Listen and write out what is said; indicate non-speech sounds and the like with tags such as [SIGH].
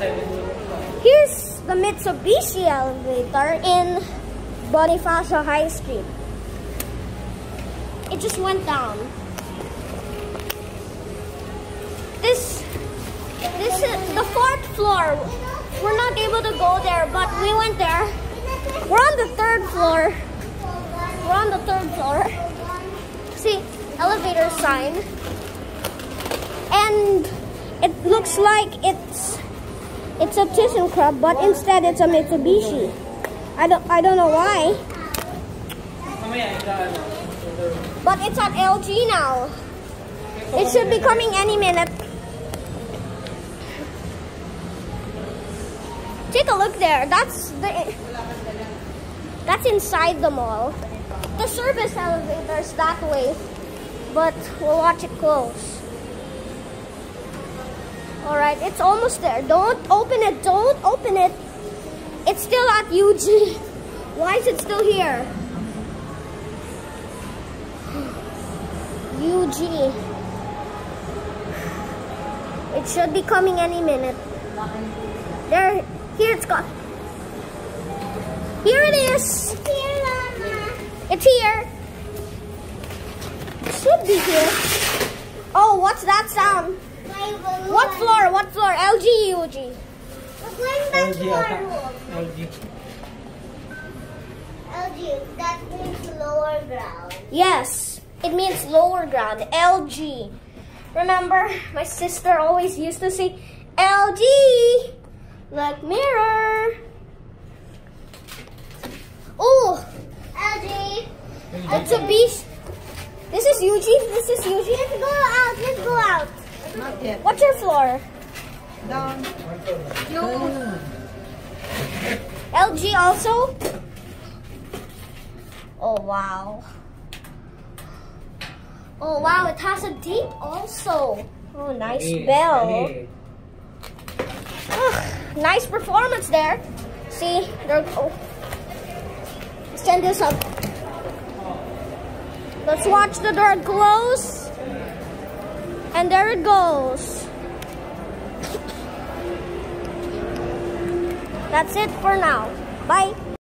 Here's the Mitsubishi elevator in Bonifacio High Street. It just went down. This, this is the fourth floor. We're not able to go there, but we went there. We're on the third floor. We're on the third floor. See, elevator sign. And it looks like it's it's a ThyssenKrupp, but instead it's a Mitsubishi. I don't I don't know why. But it's at LG now. It should be coming any minute. Take a look there. That's the that's inside the mall. The service elevator's that way, but we'll watch it close. Alright, it's almost there. Don't open it. Don't open it. It's still at UG. [LAUGHS] Why is it still here? [SIGHS] UG. It should be coming any minute. There, here it's gone. Here it is. It's here, Mama. It's here. It should be here. Oh, what's that sound? My balloon. What floor? What floor? LG, UG. We're going back to our room. LG. LG, that means lower ground. Yes, it means lower ground. LG. Remember, my sister always used to say LG, like mirror. Oh, LG, it's a beast. This is UG. This is UG. let's go out. Let's go out. Not yet. What's your floor? Down. LG also? Oh wow. Oh wow, it has a deep also. Oh, nice bell. Nice performance there. See, there. Oh. Let's turn this up. Let's watch the door close. And there it goes. That's it for now. Bye.